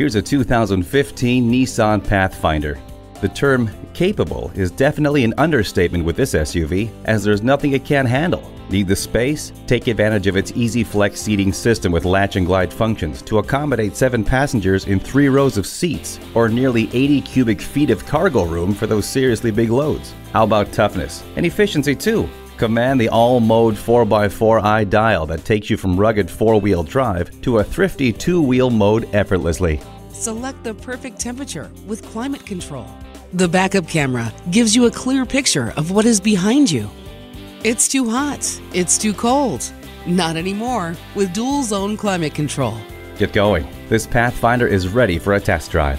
Here's a 2015 Nissan Pathfinder. The term capable is definitely an understatement with this SUV, as there's nothing it can't handle. Need the space? Take advantage of its EZ Flex seating system with latch and glide functions to accommodate seven passengers in three rows of seats, or nearly 80 cubic feet of cargo room for those seriously big loads. How about toughness? And efficiency too. Command the all-mode 4x4i dial that takes you from rugged four-wheel drive to a thrifty two-wheel mode effortlessly. Select the perfect temperature with climate control. The backup camera gives you a clear picture of what is behind you. It's too hot. It's too cold. Not anymore with dual zone climate control. Get going. This Pathfinder is ready for a test drive.